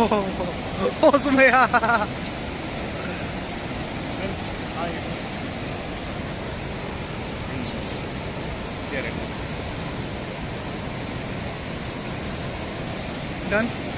哦，我是没啊。Sumaya. Jesus. Get it. Done?